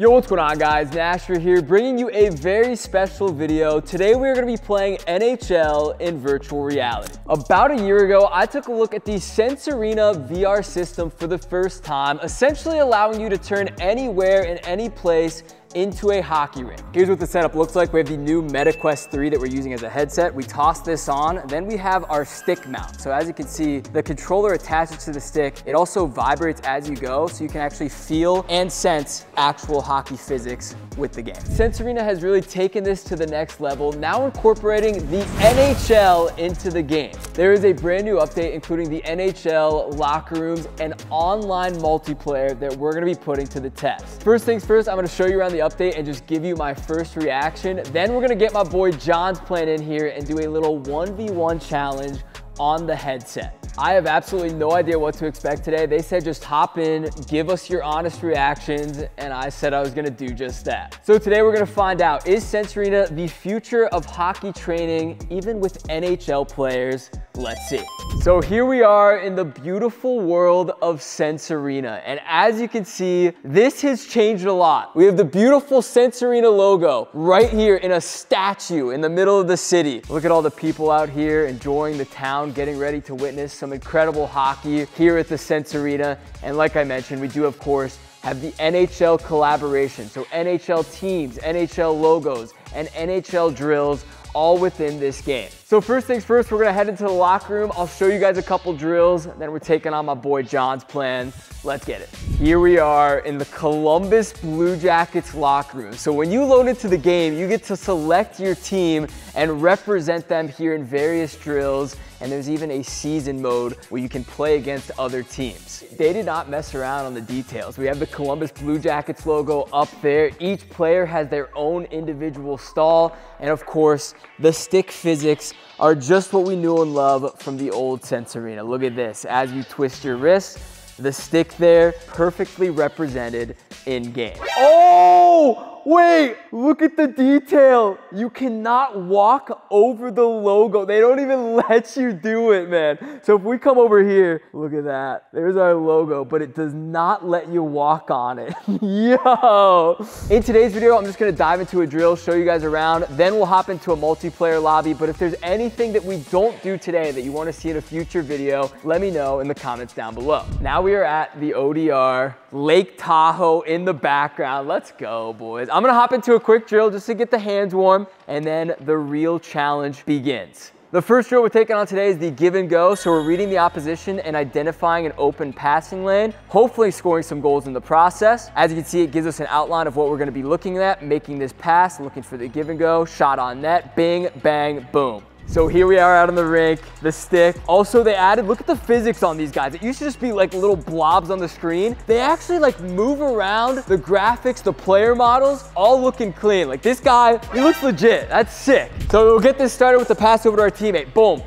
Yo, what's going on guys? Nasher here, bringing you a very special video. Today we are gonna be playing NHL in virtual reality. About a year ago, I took a look at the Sense Arena VR system for the first time, essentially allowing you to turn anywhere in any place into a hockey rink. Here's what the setup looks like. We have the new MetaQuest 3 that we're using as a headset. We toss this on, then we have our stick mount. So as you can see, the controller attaches to the stick. It also vibrates as you go, so you can actually feel and sense actual hockey physics with the game. Sense Arena has really taken this to the next level, now incorporating the NHL into the game. There is a brand new update including the NHL locker rooms and online multiplayer that we're gonna be putting to the test. First things first, I'm gonna show you around the the update and just give you my first reaction. Then we're gonna get my boy John's plan in here and do a little 1v1 challenge on the headset. I have absolutely no idea what to expect today. They said just hop in, give us your honest reactions, and I said I was gonna do just that. So today we're gonna find out, is Sense the future of hockey training, even with NHL players? Let's see. So here we are in the beautiful world of Sense Arena. And as you can see, this has changed a lot. We have the beautiful Sense Arena logo right here in a statue in the middle of the city. Look at all the people out here enjoying the town, getting ready to witness some incredible hockey here at the Sense Arena. And like I mentioned, we do, of course, have the NHL collaboration. So NHL teams, NHL logos, and NHL drills all within this game. So first things first, we're gonna head into the locker room. I'll show you guys a couple drills, then we're taking on my boy John's plan. Let's get it. Here we are in the Columbus Blue Jackets locker room. So when you load into the game, you get to select your team and represent them here in various drills. And there's even a season mode where you can play against other teams. They did not mess around on the details. We have the Columbus Blue Jackets logo up there. Each player has their own individual stall. And of course, the stick physics are just what we knew and love from the old Sense Arena. Look at this. As you twist your wrist, the stick there perfectly represented in game. Oh! Wait, look at the detail. You cannot walk over the logo. They don't even let you do it, man. So if we come over here, look at that. There's our logo, but it does not let you walk on it. Yo. In today's video, I'm just gonna dive into a drill, show you guys around, then we'll hop into a multiplayer lobby. But if there's anything that we don't do today that you wanna see in a future video, let me know in the comments down below. Now we are at the ODR, Lake Tahoe in the background. Let's go, boys. I'm gonna hop into a quick drill just to get the hands warm and then the real challenge begins. The first drill we're taking on today is the give and go. So we're reading the opposition and identifying an open passing lane, hopefully scoring some goals in the process. As you can see, it gives us an outline of what we're gonna be looking at, making this pass, looking for the give and go, shot on net, bing, bang, boom. So here we are out on the rink, the stick. Also, they added, look at the physics on these guys. It used to just be like little blobs on the screen. They actually like move around the graphics, the player models, all looking clean. Like this guy, he looks legit. That's sick. So we'll get this started with the pass over to our teammate. Boom.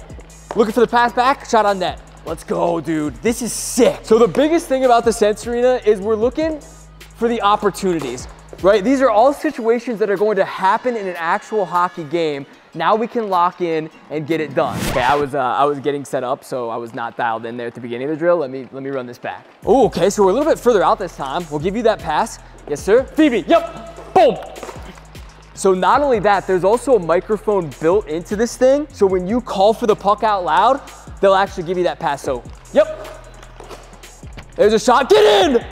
Looking for the pass back, shot on net. Let's go, dude. This is sick. So the biggest thing about the Sense Arena is we're looking for the opportunities, right? These are all situations that are going to happen in an actual hockey game now we can lock in and get it done. Okay, I was uh, I was getting set up, so I was not dialed in there at the beginning of the drill. Let me let me run this back. Oh, okay, so we're a little bit further out this time. We'll give you that pass. Yes, sir. Phoebe, yep, boom. So not only that, there's also a microphone built into this thing. So when you call for the puck out loud, they'll actually give you that pass. So, yep. There's a shot, get in!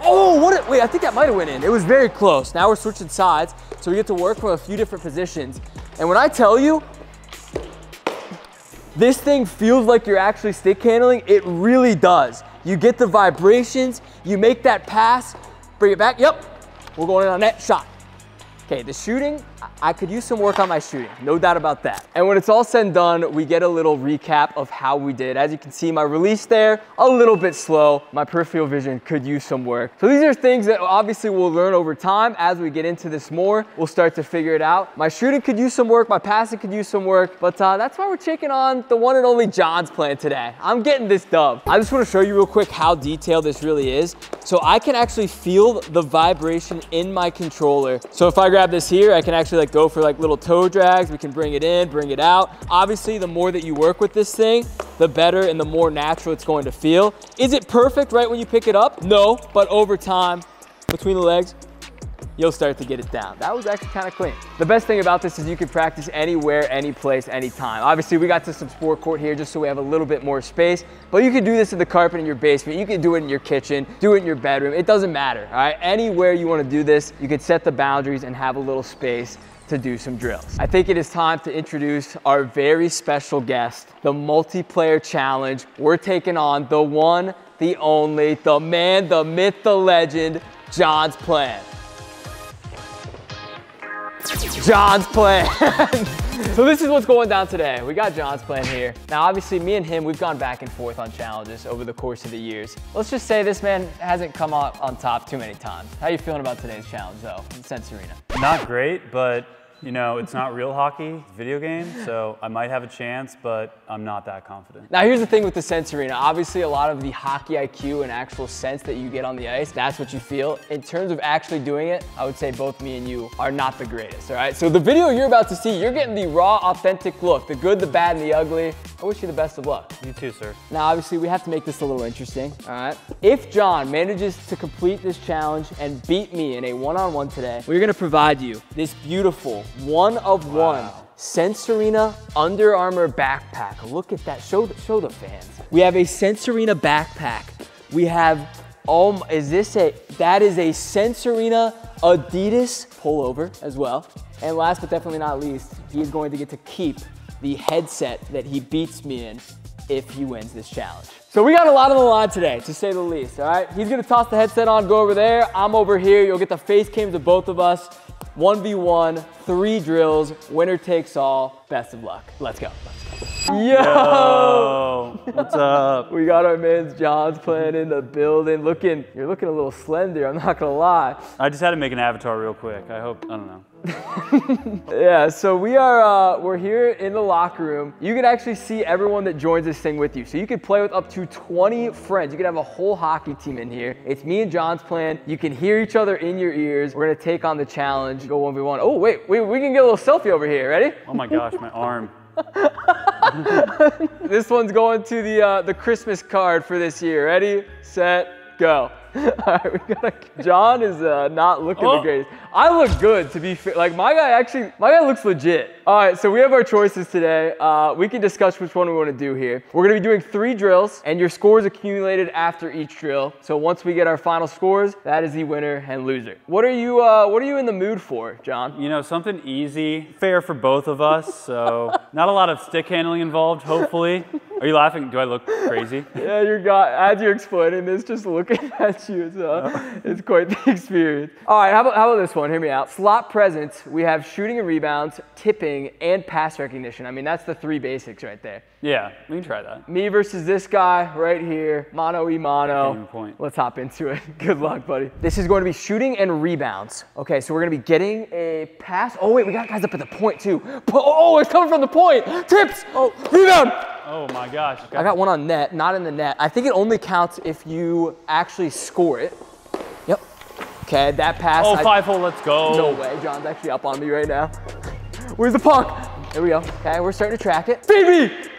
Oh, what, wait, I think that might have went in. It was very close. Now we're switching sides, so we get to work from a few different positions. And when I tell you, this thing feels like you're actually stick handling, it really does. You get the vibrations, you make that pass, bring it back, yep, we're going in on that shot. Okay, the shooting, I could use some work on my shooting, no doubt about that. And when it's all said and done, we get a little recap of how we did. As you can see, my release there, a little bit slow. My peripheral vision could use some work. So these are things that obviously we'll learn over time. As we get into this more, we'll start to figure it out. My shooting could use some work, my passing could use some work, but uh, that's why we're taking on the one and only John's plan today. I'm getting this dub. I just wanna show you real quick how detailed this really is. So I can actually feel the vibration in my controller. So if I grab this here, I can actually like go for like little toe drags. We can bring it in, bring it out. Obviously, the more that you work with this thing, the better and the more natural it's going to feel. Is it perfect right when you pick it up? No, but over time, between the legs, you'll start to get it down. That was actually kind of clean. The best thing about this is you can practice anywhere, any place, anytime. Obviously, we got to some sport court here just so we have a little bit more space, but you can do this in the carpet in your basement. You can do it in your kitchen, do it in your bedroom. It doesn't matter, all right? Anywhere you want to do this, you can set the boundaries and have a little space to do some drills. I think it is time to introduce our very special guest, the multiplayer challenge. We're taking on the one, the only, the man, the myth, the legend, John's Plan. John's plan. so this is what's going down today. We got John's plan here. Now, obviously, me and him, we've gone back and forth on challenges over the course of the years. Let's just say this man hasn't come out on top too many times. How you feeling about today's challenge, though, in Sense Arena? Not great, but you know, it's not real hockey, video game, so I might have a chance, but I'm not that confident. Now here's the thing with the Sense Arena. Obviously a lot of the hockey IQ and actual sense that you get on the ice, that's what you feel. In terms of actually doing it, I would say both me and you are not the greatest, all right? So the video you're about to see, you're getting the raw, authentic look, the good, the bad, and the ugly. I wish you the best of luck. You too, sir. Now, obviously, we have to make this a little interesting, all right? If John manages to complete this challenge and beat me in a one-on-one -on -one today, we're gonna provide you this beautiful one of one Sense Arena Under Armour backpack. Look at that, show the, show the fans. We have a Sense Arena backpack. We have, oh, is this a, that is a Sense Arena Adidas pullover as well. And last but definitely not least, he is going to get to keep the headset that he beats me in if he wins this challenge. So we got a lot on the line today, to say the least, all right? He's gonna toss the headset on, go over there. I'm over here. You'll get the face cams to both of us. 1v1, three drills, winner takes all. Best of luck. Let's go. Let's go. Yo! Yo! What's up? we got our man's John's plan in the building. Looking, you're looking a little slender, I'm not gonna lie. I just had to make an avatar real quick. I hope, I don't know. yeah, so we are uh, we're here in the locker room. You can actually see everyone that joins this thing with you. So you can play with up to 20 friends. You can have a whole hockey team in here. It's me and John's plan. You can hear each other in your ears. We're gonna take on the challenge, go 1v1. Oh wait, we, we can get a little selfie over here. Ready? Oh my gosh, my arm. this one's going to the uh, the Christmas card for this year. Ready, set, go. All right, we got a, John is uh, not looking oh. the greatest. I look good to be fair. Like my guy actually, my guy looks legit. All right, so we have our choices today. Uh, we can discuss which one we want to do here. We're gonna be doing three drills and your scores accumulated after each drill. So once we get our final scores, that is the winner and loser. What are you, uh, what are you in the mood for, John? You know, something easy, fair for both of us. So not a lot of stick handling involved, hopefully. Are you laughing? Do I look crazy? yeah, you're got, as you're explaining this, just looking at you, it's, uh, it's quite the experience. All right, how about, how about this one? Hear me out. Slot presence, we have shooting and rebounds, tipping, and pass recognition. I mean, that's the three basics right there. Yeah, we can try that. Me versus this guy right here, mono e mano. Point. Let's hop into it. Good luck, buddy. This is going to be shooting and rebounds. Okay, so we're gonna be getting a pass. Oh wait, we got guys up at the point too. Oh, it's coming from the point. Tips. Oh, rebound. Oh my gosh. I got one on net, not in the net. I think it only counts if you actually score it. Yep. Okay, that pass. Oh, five hole, let's go. No way, John's actually up on me right now. Where's the puck? There we go. Okay, we're starting to track it. Phoebe!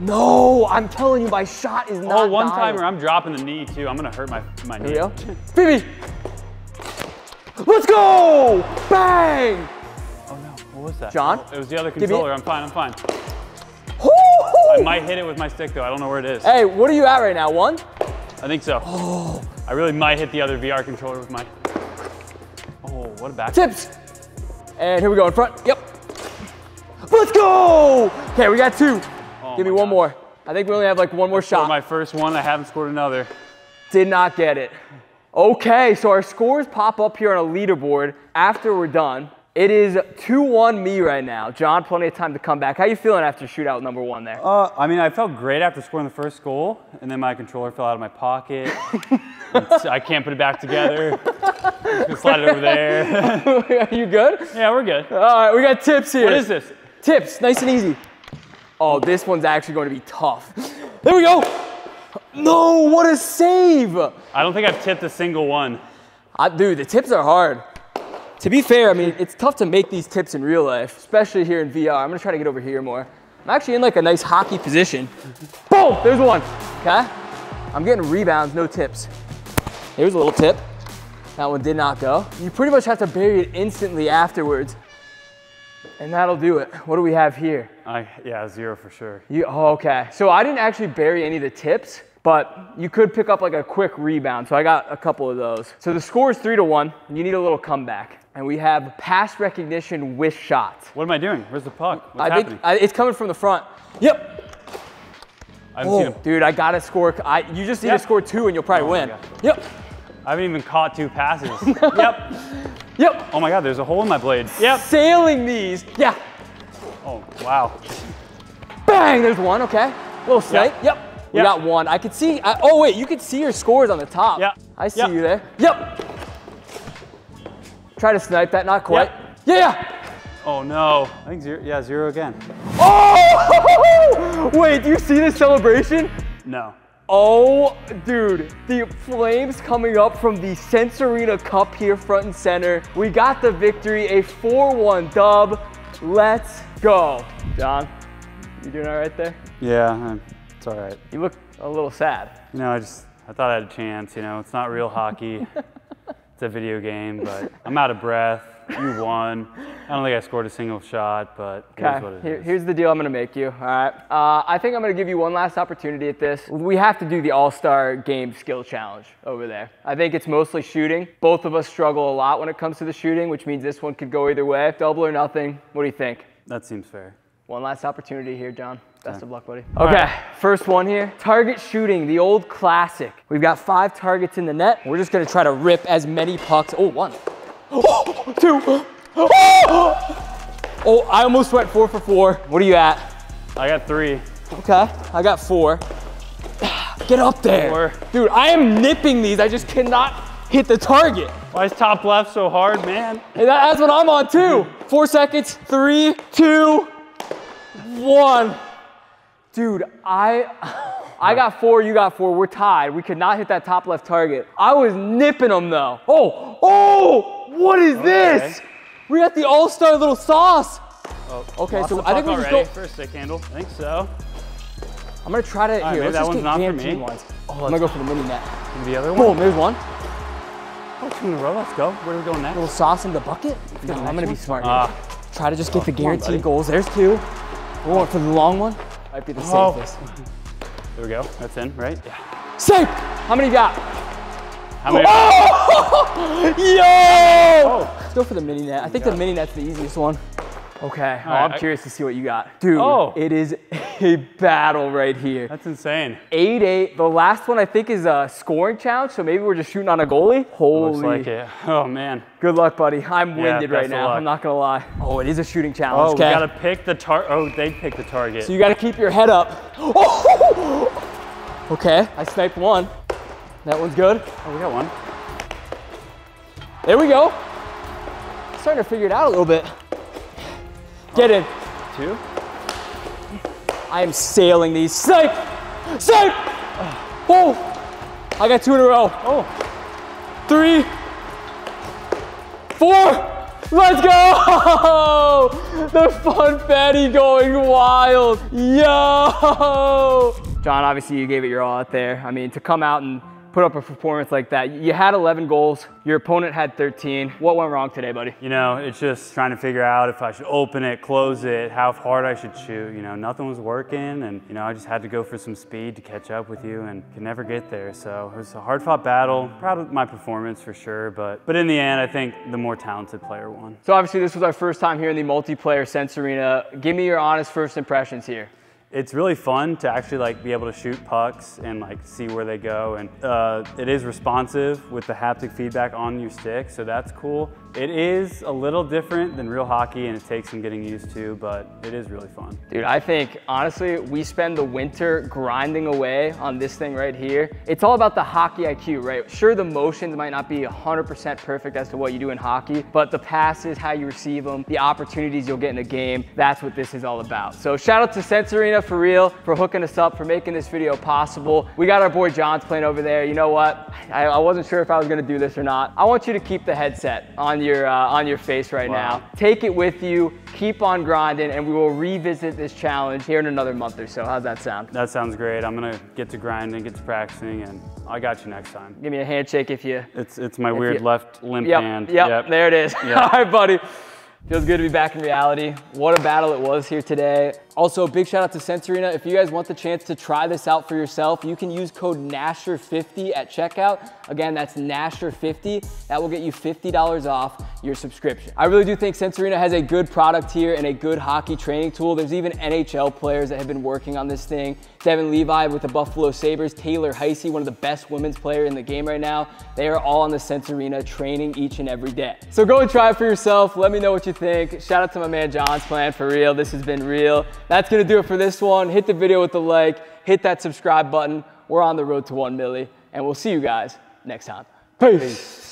No, I'm telling you, my shot is oh, not Oh, one dying. timer, I'm dropping the knee too. I'm gonna hurt my, my knee. Here we go. Phoebe! Let's go! Bang! Oh no, what was that? John? Oh, it was the other controller. I'm fine, I'm fine. I might hit it with my stick though. I don't know where it is. Hey, what are you at right now? One? I think so. Oh. I really might hit the other VR controller with my. Oh, what a back. Tips. And here we go in front. Yep. Let's go. Okay, we got two. Oh Give me one gosh. more. I think we only have like one more shot. my first one. I haven't scored another. Did not get it. Okay, so our scores pop up here on a leaderboard after we're done. It is 2-1 me right now. John, plenty of time to come back. How you feeling after shootout number one there? Uh, I mean, I felt great after scoring the first goal, and then my controller fell out of my pocket. I can't put it back together. Just slide it over there. Are you good? Yeah, we're good. All right, we got tips here. What is this? Tips, nice and easy. Oh, this one's actually going to be tough. There we go. No, what a save. I don't think I've tipped a single one. I, dude, the tips are hard. To be fair, I mean, it's tough to make these tips in real life, especially here in VR. I'm gonna try to get over here more. I'm actually in like a nice hockey position. Boom, there's one, okay? I'm getting rebounds, no tips. Here's a little tip. That one did not go. You pretty much have to bury it instantly afterwards. And that'll do it. What do we have here? I, yeah, zero for sure. You, oh, okay. So I didn't actually bury any of the tips, but you could pick up like a quick rebound. So I got a couple of those. So the score is three to one. You need a little comeback. And we have pass recognition with shots. What am I doing? Where's the puck? What's I happening? think I, it's coming from the front. Yep. I haven't seen Oh, him. dude, I gotta score. I, you just need Yep. to score two and you'll probably Oh win. Yep. I haven't even caught two passes. yep. Yep. Oh my God, there's a hole in my blade. Yep. Sailing these. Yeah. Oh, wow. Bang. There's one. Okay. Little snipe. Yep. We Yep. got one. I could see. I, oh wait, you could see your scores on the top. Yep. I see Yep. you there. Yep. Try to snipe that. Not quite. Yeah. Oh no. I think zero. Yeah, zero again. Oh! Wait, do you see this celebration? No. Oh, dude, the flames coming up from the Sense Arena Cup here front and center. We got the victory, a 4-1 dub. Let's go. John, you doing all right there? Yeah, um, it's all right. You look a little sad. You know, I just I thought I had a chance. You know, it's not real hockey. it's a video game, but I'm out of breath. You won. I don't think I scored a single shot, but it is what Okay, it here, is. here's the deal I'm gonna make you, all right? Uh, I think I'm gonna give you one last opportunity at this. We have to do the All-Star Game Skill Challenge over there. I think it's mostly shooting. Both of us struggle a lot when it comes to the shooting, which means this one could go either way. Double or nothing. What do you think? That seems fair. One last opportunity here, John. Best of luck, buddy. Okay, right. first one here. Target shooting, the old classic. We've got five targets in the net. We're just gonna try to rip as many pucks. Oh, one. Oh, two. Oh, oh, I almost went four for four. What are you at? I got three. Okay, I got four. Get up there. Four. Dude, I am nipping these. I just cannot hit the target. Why is top left so hard, man? That- that's what I'm on too. Four seconds. Three, two, one. Dude, I I got four, you got four. We're tied. We could not hit that top left target. I was nipping them though. Oh, oh, what is this? We got the all-star little sauce. Oh, Okay, so I think puck we just go- First stick handle. I think so. I'm gonna try to here. maybe Let's that just one's get not for me. ones. Oh, I'm gonna go for the mini net. The other one. Boom, there's one. Oh, two in a row. Let's go. Where are we going next? Little sauce in the bucket. got I'm gonna be smart. Ah. Try to just get the come on, guaranteed goals. There's two. We're for the long one. Might be the Oh. safest. There we go. That's in, right? Yeah. Safe. How many you got? How many? Oh! Yo! Oh. Let's go for the mini net. I think the mini net's the easiest one. Okay. Oh, right, I'm curious to see what you got. Dude, Oh. it is a battle right here. That's insane. 8-8. The last one I think is a scoring challenge, so maybe we're just shooting on a goalie. Holy. Looks like it. Oh man. Good luck, buddy. I'm Yeah, winded right now. I'm not gonna lie. Oh, it is a shooting Oh, challenge. we okay. gotta pick the tar. Oh, they pick the target. So you gotta keep your head up. Oh! Okay, I sniped one. That one's good. oh, we got one. There we go. Starting to figure it out a little bit. Get in. Two. I am sailing these. Snipe! Snipe! Oh! I got two in a row. Oh, Three. Four. Let's go! The fun fatty going wild. Yo! John, obviously you gave it your all out there. I mean, to come out and put up a performance like that, you had 11 goals. Your opponent had 13. What went wrong today, buddy? you know, it's just trying to figure out if I should open it, close it, how hard I should shoot. You know, nothing was working, and you know, I just had to go for some speed to catch up with you, and could never get there. So it was a hard-fought battle. Proud of my performance for sure, but but in the end, I think the more talented player won. So obviously this was our first time here in the multiplayer Sense Arena. Give me your honest first impressions here. It's really fun to actually like be able to shoot pucks and like see where they go. And uh, it is responsive with the haptic feedback on your stick so that's cool it is a little different than real hockey and it takes some getting used to but it is really fun Dude, I think honestly, we spend the winter grinding away on this thing right here. It's all about the hockey IQ, right? Sure, the motions might not be 100% perfect as to what you do in hockey, but the passes, how you receive them, the opportunities you'll get in a game, that's what this is all about. So shout out to Sense Arena for real, for hooking us up, for making this video possible. We got our boy John's playing over there. You know what? I, I wasn't sure if I was gonna do this or not. I want you to keep the headset on your, uh, on your face right Wow. now. Take it with you, keep on grinding, and we will revisit this challenge here in another month or so. How's that sound? That sounds great. I'm gonna get to grinding, get to practicing, and I got you next time. Give me a handshake if you. It's it's my weird you- left limp Yep, hand. yep, there it is. Yep. All right, buddy. Feels good to be back in reality. What a battle it was here today. Also, big shout out to Sense Arena. If you guys want the chance to try this out for yourself, you can use code NASHER50 at checkout. Again, that's NASHER50. That will get you $50 off your subscription. I really do think Sense Arena has a good product here and a good hockey training tool. There's even NHL players that have been working on this thing. Devon Levi with the Buffalo Sabres, Taylor Heise, one of the best women's player in the game right now. They are all on the Sense Arena training each and every day. So go and try it for yourself. Let me know what you think. Shout out to my man John's Plan for real. This has been real. That's gonna do it for this one. Hit the video with the like, hit that subscribe button. We're on the road to 1 milli, and we'll see you guys next time. Peace.